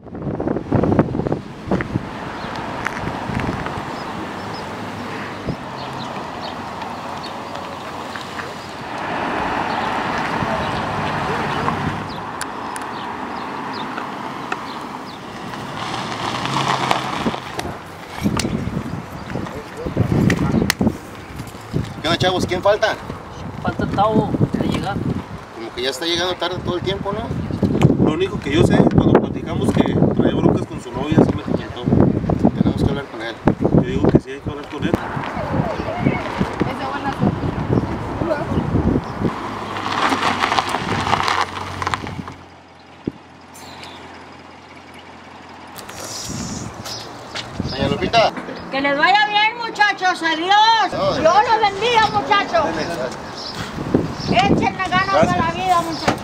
Qué onda chavos, ¿quién falta? Falta Tavo, ya llegando. Como que ya está llegando tarde todo el tiempo, ¿no? Lo único que yo sé, cuando pues, platicamos que traía broncas con su novia, así me comentó. Tenemos que hablar con él. Yo digo que sí hay que hablar con él. Doña Lupita. Que les vaya bien, muchachos. Adiós. Dios los bendiga, muchachos. Échenle ganas a la vida, muchachos.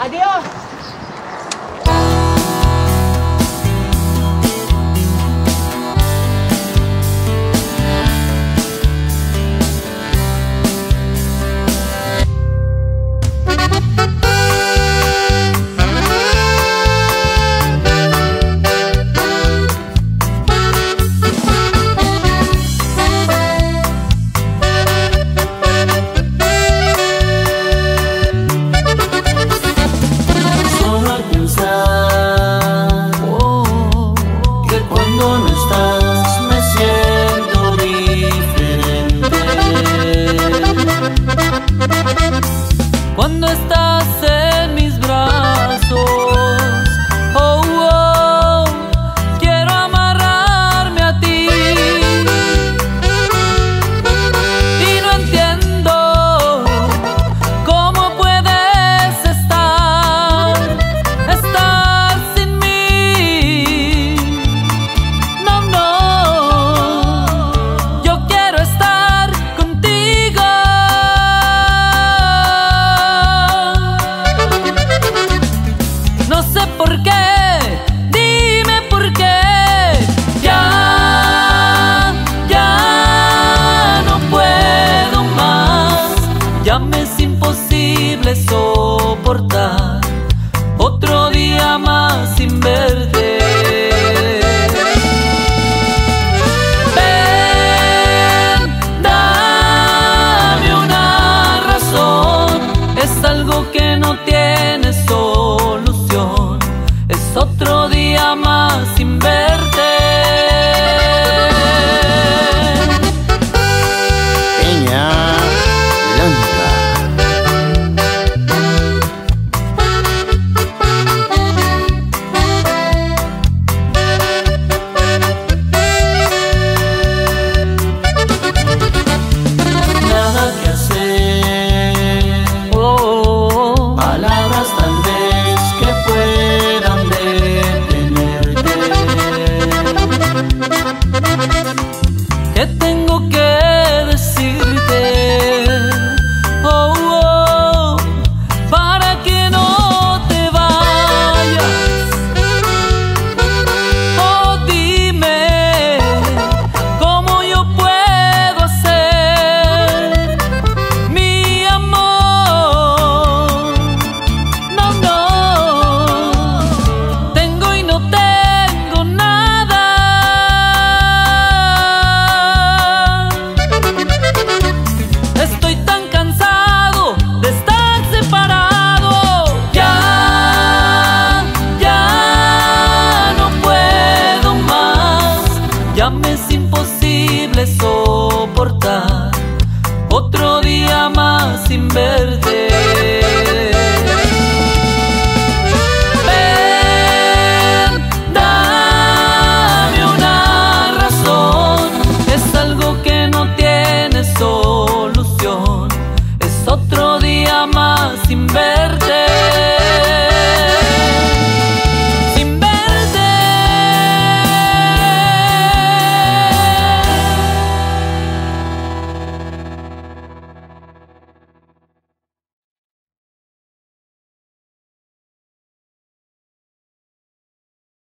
Adiós. perder.